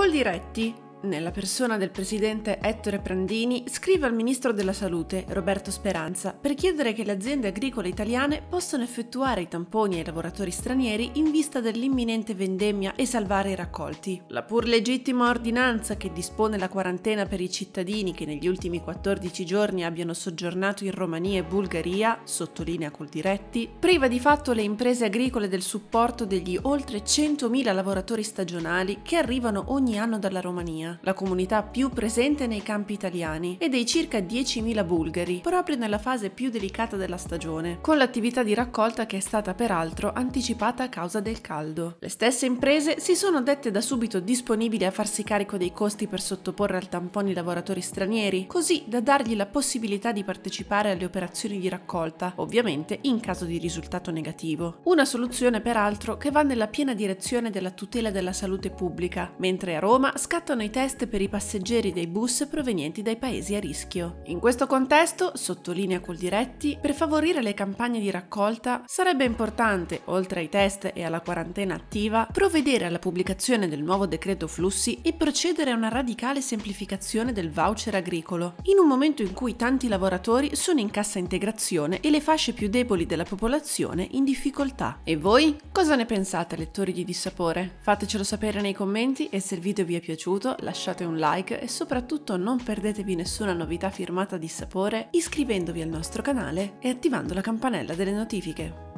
Coldiretti nella persona del presidente Ettore Prandini, scrive al ministro della Salute, Roberto Speranza, per chiedere che le aziende agricole italiane possano effettuare i tamponi ai lavoratori stranieri in vista dell'imminente vendemmia e salvare i raccolti. La pur legittima ordinanza che dispone la quarantena per i cittadini che negli ultimi 14 giorni abbiano soggiornato in Romania e Bulgaria, sottolinea Coldiretti, priva di fatto le imprese agricole del supporto degli oltre 100.000 lavoratori stagionali che arrivano ogni anno dalla Romania la comunità più presente nei campi italiani, e dei circa 10.000 bulgari, proprio nella fase più delicata della stagione, con l'attività di raccolta che è stata peraltro anticipata a causa del caldo. Le stesse imprese si sono dette da subito disponibili a farsi carico dei costi per sottoporre al tampone i lavoratori stranieri, così da dargli la possibilità di partecipare alle operazioni di raccolta, ovviamente in caso di risultato negativo. Una soluzione peraltro che va nella piena direzione della tutela della salute pubblica, mentre a Roma scattano i test per i passeggeri dei bus provenienti dai paesi a rischio. In questo contesto, sottolinea Coldiretti, per favorire le campagne di raccolta sarebbe importante, oltre ai test e alla quarantena attiva, provvedere alla pubblicazione del nuovo decreto flussi e procedere a una radicale semplificazione del voucher agricolo, in un momento in cui tanti lavoratori sono in cassa integrazione e le fasce più deboli della popolazione in difficoltà. E voi? Cosa ne pensate, lettori di Dissapore? Fatecelo sapere nei commenti e se il video vi è piaciuto lasciate un like e soprattutto non perdetevi nessuna novità firmata di sapore iscrivendovi al nostro canale e attivando la campanella delle notifiche.